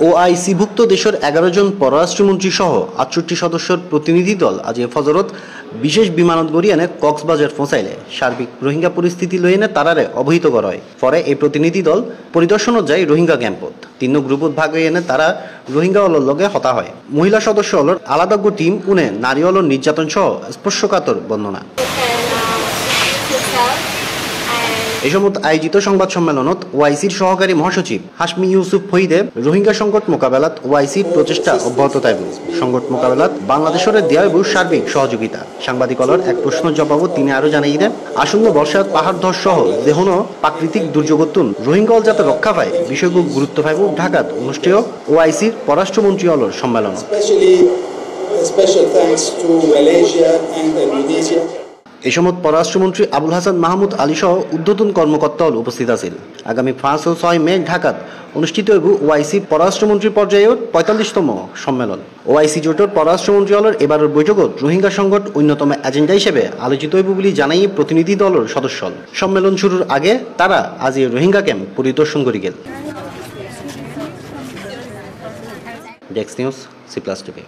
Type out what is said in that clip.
ওআইসিভুক্ত দেশের এগারো জন পররাষ্ট্রমন্ত্রী সহ আটষট্টি সদস্যের প্রতিনিধি দল আজ ফজরত বিশেষ বিমানত গড়িয়ানে কক্সবাজার পৌঁছাইলে সার্বিক রোহিঙ্গা পরিস্থিতি লইনে তারারে অবহিত করা হয় পরে এই প্রতিনিধি দল পরিদর্শন যায় রোহিঙ্গা ক্যাম্পত। তিন গ্রুপত ভাগ হয়ে এনে তারা রোহিঙ্গা অলর লগে হতা হয়। মহিলা সদস্য অলর আলাদা টিম উনে নারী অলর নির্যাতন সহ স্পর্শকাতর বর্ণনা এই সময় আয়োজিত সংবাদ সম্মেলনত ওয়াইসির সহকারী মহাসচিব হাসমি ইউসুফ ফহিদে রোহিঙ্গা সংকট মোকাবেলাত ওয়াইসির প্রচেষ্টা অব্যাহত থাকব। সংকট মোকাবেলাত বাংলাদেশের দেয়াইব সার্বিক সহযোগিতা। সাংবাদিকলর এক প্রশ্ন জবাবত তিনি আরও জানাই দেন। আসন্ন বর্ষাত পাহাড় ধস সহ যেহন প্রাকৃতিক দুর্যোগতুন রোহিঙ্গল যাতে রক্ষা পায়, বিষয়গুলো গুরুত্ব পাইব ঢাকাত অনুষ্ঠেয় ওআইসির পররাষ্ট্রমন্ত্রী অলর সম্মেলন special thanks to Malaysia and Indonesia. এই সময় পররাষ্ট্রমন্ত্রী আবুল হাসান মাহমুদ আলী সহ উদ্বোধন কর্মকর্তা উপস্থিত আছেন। আগামী পাঁচ ও ছয় মে ঢাকাত অনুষ্ঠিত হইব ওআইসি পররাষ্ট্রমন্ত্রী পর্যায়ের পঁয়তাল্লিশতম সম্মেলন। ওআইসি জোটের পররাষ্ট্রমন্ত্রী দলের এবারের বৈঠকত রোহিঙ্গা সংকট অন্যতম এজেন্ডা হিসেবে আলোচিত হইব বলে জানাই প্রতিনিধি দলের সদস্য। সম্মেলন শুরুর আগে তারা আজ এই রোহিঙ্গা ক্যাম্প পরিদর্শন করি গেল ডেক্স নিউজ, সি প্লাস টিভি।